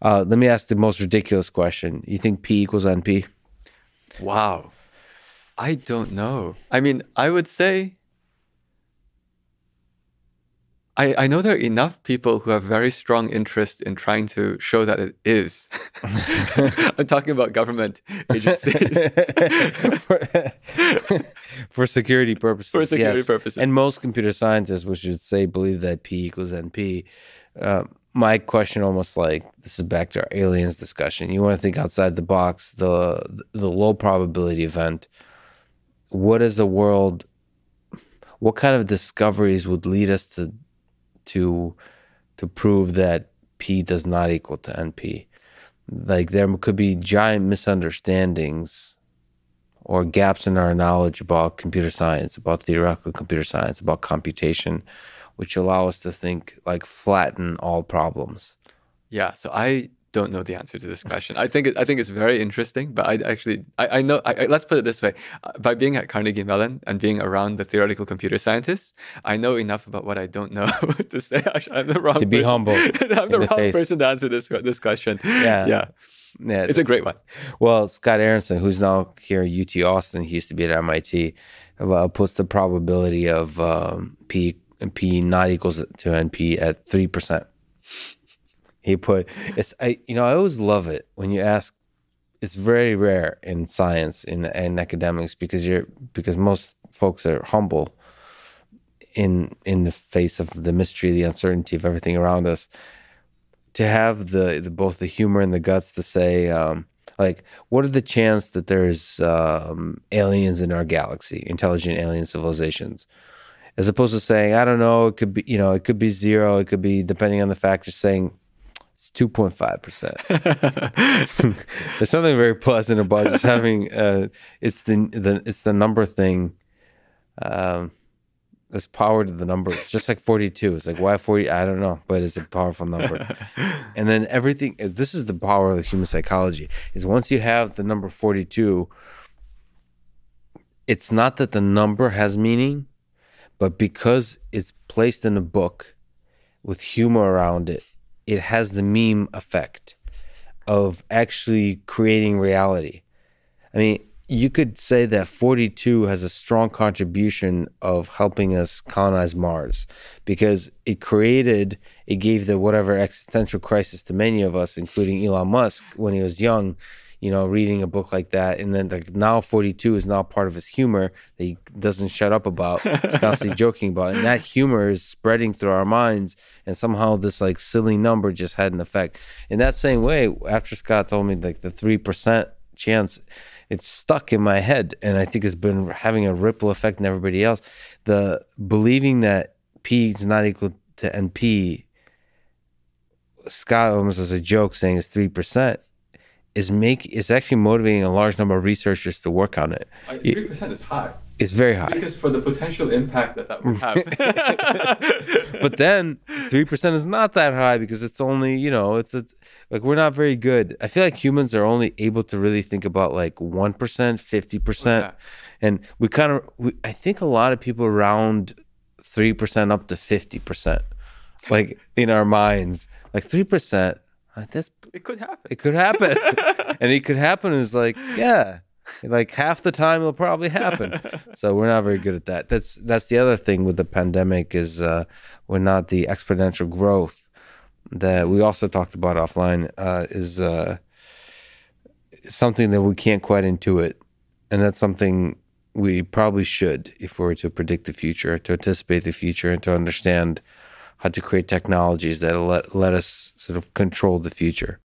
Uh, let me ask the most ridiculous question. You think P equals NP? Wow. I don't know. I mean, I would say I, I know there are enough people who have very strong interest in trying to show that it is. I'm talking about government agencies. for, for security purposes. For security yes. purposes. And most computer scientists, which would say, believe that P equals NP. Uh, my question almost like this is back to our aliens discussion. You want to think outside the box, the the low probability event. What is the world what kind of discoveries would lead us to to to prove that P does not equal to NP. Like there could be giant misunderstandings or gaps in our knowledge about computer science, about theoretical computer science, about computation, which allow us to think like flatten all problems. Yeah. So I don't know the answer to this question. I think it, I think it's very interesting, but I actually I, I know. I, I, let's put it this way: uh, by being at Carnegie Mellon and being around the theoretical computer scientists, I know enough about what I don't know to say I'm the wrong to be person. humble. I'm the, the wrong face. person to answer this this question. Yeah. yeah, Yeah, it's a great one. Well, Scott Aaronson, who's now here at UT Austin, he used to be at MIT, uh, puts the probability of um, P P not equals to NP at three percent. He put it's I you know I always love it when you ask. It's very rare in science in and academics because you're because most folks are humble in in the face of the mystery, the uncertainty of everything around us to have the, the both the humor and the guts to say um, like what are the chance that there's um, aliens in our galaxy intelligent alien civilizations as opposed to saying i don't know it could be you know it could be zero it could be depending on the factors saying it's 2.5% there's something very pleasant about just having uh, it's the, the it's the number thing um, there's power to the number. It's just like 42. It's like, why 40? I don't know, but it's a powerful number. and then everything, this is the power of the human psychology, is once you have the number 42, it's not that the number has meaning, but because it's placed in a book with humor around it, it has the meme effect of actually creating reality. I mean, you could say that 42 has a strong contribution of helping us colonize Mars because it created, it gave the whatever existential crisis to many of us, including Elon Musk when he was young, you know, reading a book like that. And then like now 42 is now part of his humor that he doesn't shut up about. He's constantly joking about. And that humor is spreading through our minds. And somehow this like silly number just had an effect. In that same way, after Scott told me like the 3% chance, it's stuck in my head and i think it's been having a ripple effect in everybody else the believing that p is not equal to np scott almost as a joke saying it's 3% is make is actually motivating a large number of researchers to work on it. Three percent is high. It's very high. Because for the potential impact that that would have. but then 3% is not that high because it's only you know it's a, like we're not very good. I feel like humans are only able to really think about like 1% 50% and we kind of we, i think a lot of people round 3% up to 50% like in our minds. Like 3% like that's it could happen. it could happen. And it could happen is like yeah. Like half the time it'll probably happen. So we're not very good at that. That's that's the other thing with the pandemic is uh we're not the exponential growth that we also talked about offline uh is uh something that we can't quite intuit. And that's something we probably should if we were to predict the future to anticipate the future and to understand how to create technologies that let let us sort of control the future